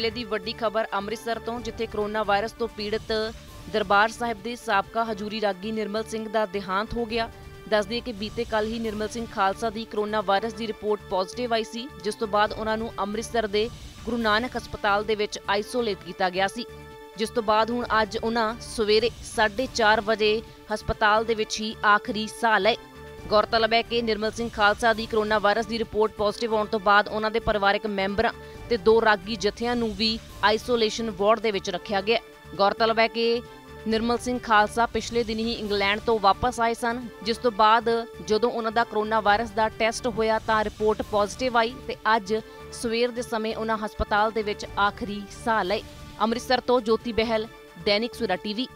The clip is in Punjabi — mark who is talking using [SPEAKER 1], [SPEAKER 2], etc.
[SPEAKER 1] ਵੇਲੇ ਦੀ ਵੱਡੀ ਖਬਰ ਅੰਮ੍ਰਿਤਸਰ ਤੋਂ, ਜਿੱਥੇ ਕਰੋਨਾ ਵਾਇਰਸ ਤੋਂ ਪੀੜਤ ਦਰਬਾਰ ਸਾਹਿਬ ਦੇ ਸਾਬਕਾ ਹਜੂਰੀ ਰਾਗੀ ਨਿਰਮਲ ਸਿੰਘ ਦਾ ਦੇਹਾਂਤ ਹੋ ਗਿਆ। ਦੱਸਦੀ ਕਿ ਬੀਤੇ ਕੱਲ ਹੀ ਨਿਰਮਲ ਸਿੰਘ ਖਾਲਸਾ ਦੀ ਕਰੋਨਾ ਵਾਇਰਸ ਦੀ ਰਿਪੋਰਟ ਪੋਜ਼ਿਟਿਵ ਆਈ ਸੀ, ਜਿਸ ਤੋਂ ਬਾਅਦ ਉਹਨਾਂ ਨੂੰ ਅੰਮ੍ਰਿਤਸਰ ਦੇ ਗੁਰੂ ਨਾਨਕ ਹਸਪਤਾਲ ਦੇ ਵਿੱਚ ਆਈਸੋਲੇਟ ਕੀਤਾ ਗਿਆ ਸੀ। ਜਿਸ ਤੋਂ ਬਾਅਦ ਹੁਣ ਅੱਜ ਉਹਨਾਂ ਸਵੇਰੇ 4:30 ਵਜੇ ਹਸਪਤਾਲ ਦੇ ਵਿੱਚ ਹੀ ਆਖਰੀ ਸਾਹ ਲਏ। ਗੌਰਤਲਬ ਹੈ ਕਿ ਨਿਰਮਲ ਸਿੰਘ ਖਾਲਸਾ ਦੀ ਕਰੋਨਾ ਵਾਇਰਸ ਦੀ ਰਿਪੋਰਟ ਪੋਜ਼ਿਟਿਵ ਆਉਣ ਤੋਂ ਬਾਅਦ ਉਹਨਾਂ ਦੇ ਪਰਿਵਾਰਕ ਮੈਂਬਰਾਂ ਤੇ ਦੋ ਰਾਗੀ ਜਥਿਆਂ ਨੂੰ ਵੀ ਆਈਸੋਲੇਸ਼ਨ ਵਾਰਡ ਦੇ ਵਿੱਚ ਰੱਖਿਆ ਗਿਆ ਗੌਰਤਲਬ ਹੈ ਕਿ ਨਿਰਮਲ ਸਿੰਘ ਖਾਲਸਾ ਪਿਛਲੇ ਦਿਨ ਹੀ ਇੰਗਲੈਂਡ ਤੋਂ ਵਾਪਸ ਆਏ ਸਨ, ਜਿਸ ਤੋਂ ਬਾਅਦ ਜਦੋਂ ਉਹਨਾਂ ਦਾ ਕਰੋਨਾ ਵਾਇਰਸ ਦਾ ਟੈਸਟ ਹੋਇਆ ਤਾਂ ਰਿਪੋਰਟ ਪੋਜ਼ਿਟਿਵ ਆਈ ਤੇ ਅੱਜ ਸਵੇਰ ਦੇ ਸਮੇਂ ਉਹਨਾਂ ਹਸਪਤਾਲ ਦੇ ਵਿੱਚ ਆਖਰੀ ਸਾਹ ਲਏ ਅੰਮ੍ਰਿਤਸਰ ਤੋਂ ਜੋਤੀ ਬਹਿਲ, ਦੈਨਿਕ ਸੁਰਾ ਟੀਵੀ।